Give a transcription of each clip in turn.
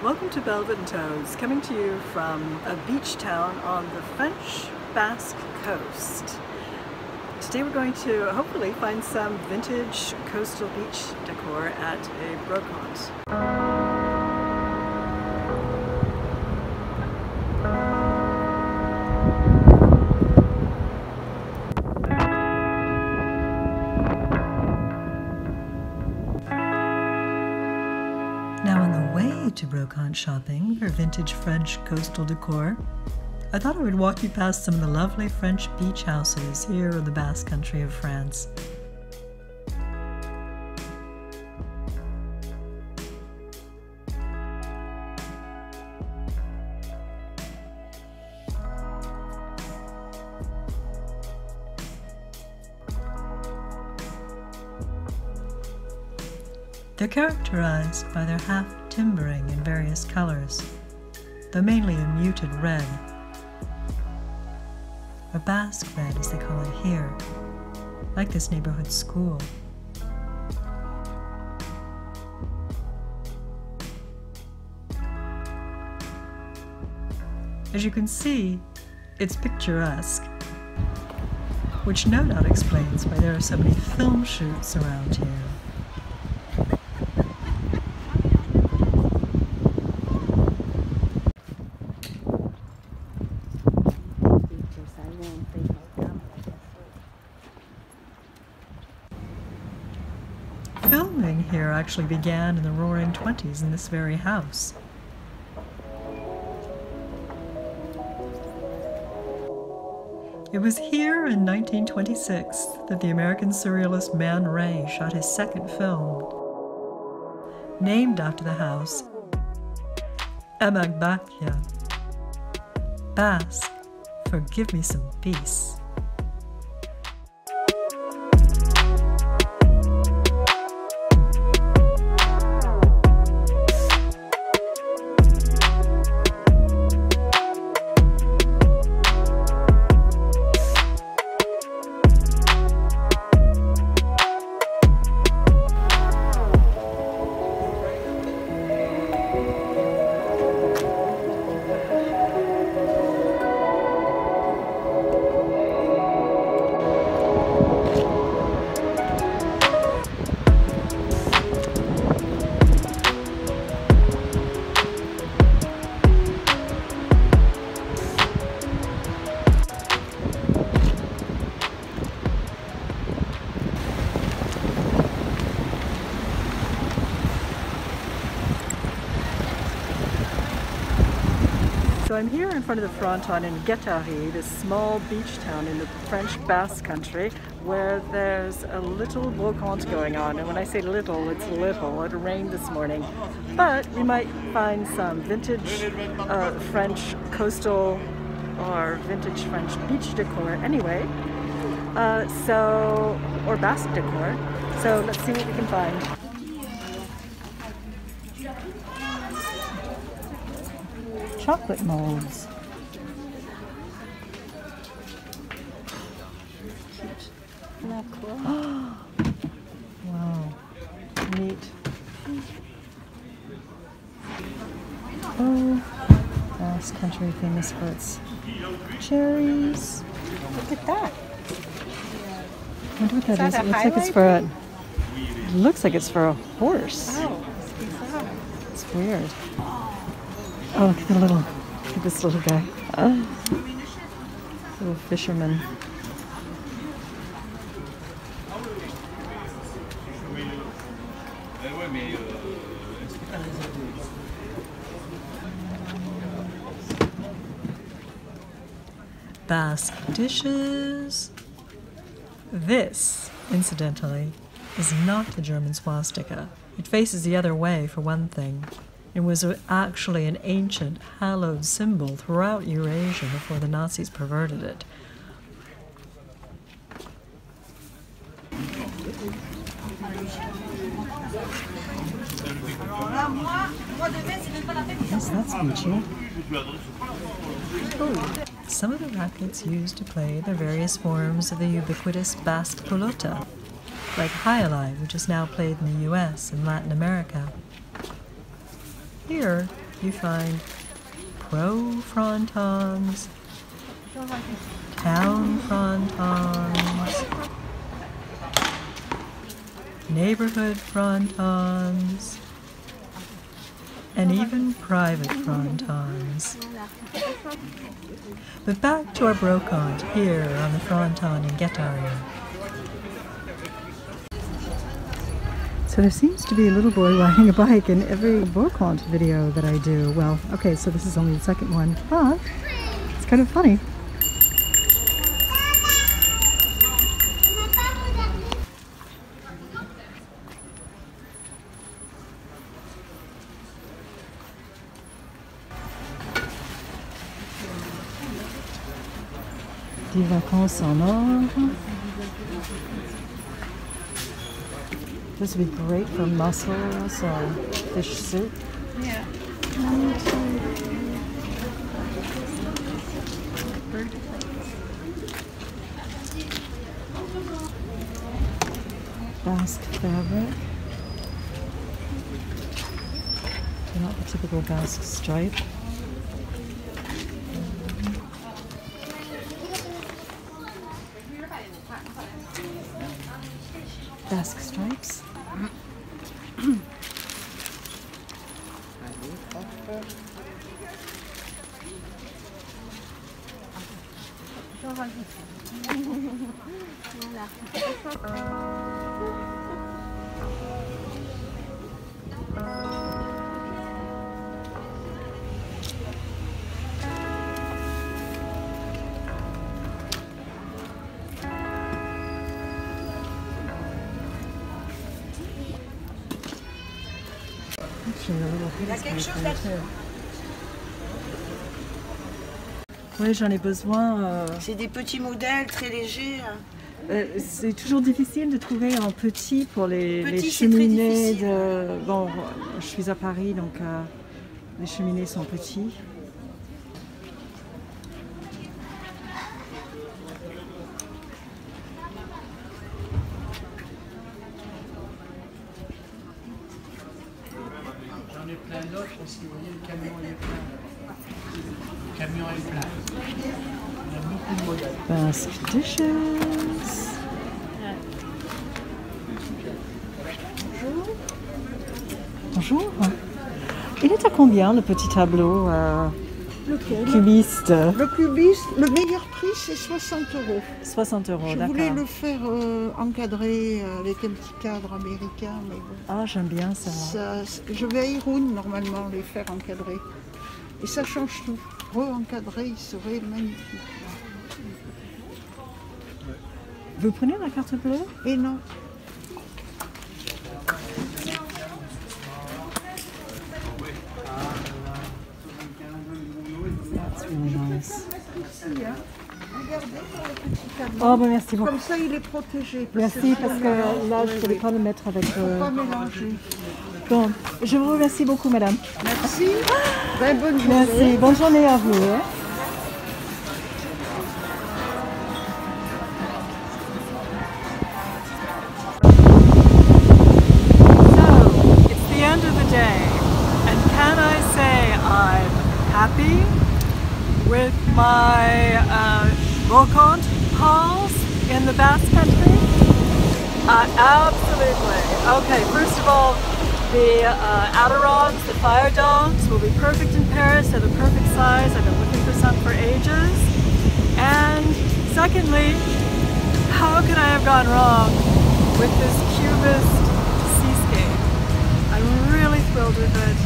Welcome to Velvet and Toads, coming to you from a beach town on the French Basque coast. Today we're going to hopefully find some vintage coastal beach decor at a brocante. Brocante shopping for vintage French coastal decor, I thought I would walk you past some of the lovely French beach houses here in the Basque country of France. They're characterized by their half timbering in various colors, though mainly a muted red, or Basque red as they call it here, like this neighborhood school. As you can see, it's picturesque, which no doubt explains why there are so many film shoots around here. Filming here actually began in the roaring 20s in this very house. It was here in 1926 that the American surrealist Man Ray shot his second film, named after the house, Emak Bakia. Basque, forgive me some peace. In front of the fronton in Guéthary, this small beach town in the French Basque country, where there's a little brocante going on. And when I say little, it's little. It rained this morning. But we might find some vintage uh, French coastal or vintage French beach decor anyway. Uh, so, or Basque decor. So let's see what we can find. Chocolate molds. Cute. Isn't that cool? wow. Neat. Oh, Basque country famous for its cherries. Look at that. I wonder what that Is is. that It looks like it's for a. It looks like it's for a horse. Oh, it's. It's weird. Oh, look at the little, look at this little guy. Oh. Little fisherman. Basque dishes. This, incidentally, is not the German swastika. It faces the other way, for one thing. It was actually an ancient, hallowed symbol throughout Eurasia before the Nazis perverted it. Yes, that's beachy. Some of the rackets used to play the various forms of the ubiquitous Basque pelota, like jai alai, which is now played in the US and Latin America. Here, you find pro frontons, town frontons, neighborhood frontons, and even private frontons. But back to our brocante here on the fronton in Guéthary. So there seems to be a little boy riding a bike in every brocante video that I do. Well, okay, so this is only the second one, but it's kind of funny. Des vacances en or. This would be great for mussels or fish soup. Yeah. Basque fabric. Not the typical Basque stripe. Basque stripes. Actually, a little hoodies back Oui, j'en ai besoin. euh, C'est des petits modèles très légers. hein. euh, c'est toujours difficile de trouver un petit pour les, Petit, cheminées. De... Bon, je suis à Paris, donc euh, les cheminées sont petits. J'en ai plein d'autres aussi, vous voyez, le camion il est plein. Le camion est plein. Il y a beaucoup de modèles. Basque dishes. Bonjour. Il est à combien le petit tableau euh, Lequel cubiste Le cubiste, le meilleur prix c'est 60 euros. 60 euros, Je voulais d'accord. le faire euh, encadré euh, avec un petit cadre américain, mais bon. Ah, j'aime bien ça. Ça, je vais à Irun normalement les faire encadrer. Et ça change tout. Re-encadré, il serait magnifique. Vous prenez la carte bleue? Et non. Oh, ben merci beaucoup. Comme ça, il est protégé. Merci que parce que là, je ne voulais pas le mettre avec. euh, Pas mélanger. Bon, je vous remercie beaucoup, madame. Merci. Ben, bonne journée. Merci. Bonne journée à vous. hein. So, it's the end of the day, and can I say I'm happy with my uh, brocante hauls in the Basque Country? Uh, absolutely. Okay, first of all, the uh, andirons, the fire dogs will be perfect in Paris. They're the perfect size. I've been looking for some for ages. And secondly, how could I have gone wrong with this cubist seascape? I'm really thrilled with it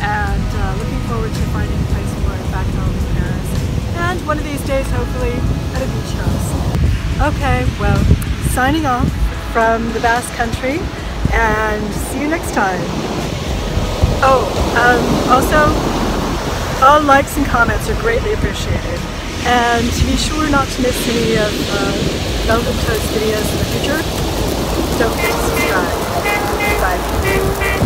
and uh, looking forward to finding a place for it back home in Paris. And one of these days, hopefully, at a beach house. Okay, well, signing off from the Basque Country and see you next time. Oh, um, also, all likes and comments are greatly appreciated. And to be sure not to miss any of uh, Velvet Toads videos in the future, don't forget to subscribe. Bye.